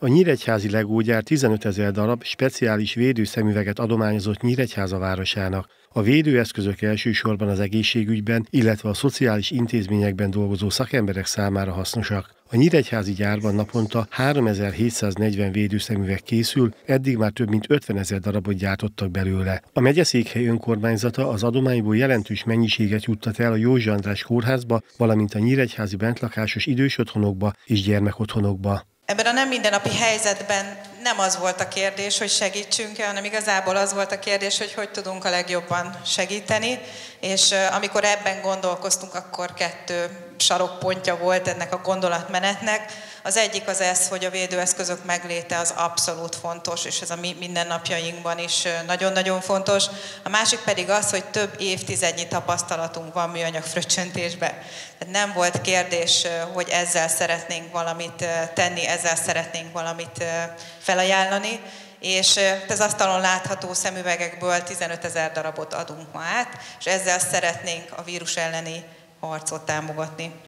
A Nyíregyházi legógyár 15 ezer darab speciális védőszemüveget adományozott Nyíregyháza városának. A védőeszközök elsősorban az egészségügyben, illetve a szociális intézményekben dolgozó szakemberek számára hasznosak. A Nyíregyházi gyárban naponta 3740 védőszemüveg készül, eddig már több mint 50 ezer darabot gyártottak belőle. A megyeszékhely önkormányzata az adományból jelentős mennyiséget juttat el a Józsi András kórházba, valamint a Nyíregyházi bentlakásos idős otthonokba és gyermekotthonokba. Ebben a nem mindennapi helyzetben nem az volt a kérdés, hogy segítsünk-e, hanem igazából az volt a kérdés, hogy hogy tudunk a legjobban segíteni, és amikor ebben gondolkoztunk, akkor kettő sarokpontja volt ennek a gondolatmenetnek. Az egyik az ez, hogy a védőeszközök megléte az abszolút fontos, és ez a mi mindennapjainkban is nagyon-nagyon fontos. A másik pedig az, hogy több évtizednyi tapasztalatunk van műanyag fröccsöntésbe. Tehát nem volt kérdés, hogy ezzel szeretnénk valamit tenni, ezzel szeretnénk valamit felajánlani, és az asztalon látható szemüvegekből 15 ezer darabot adunk ma át, és ezzel szeretnénk a vírus elleni harcot támogatni.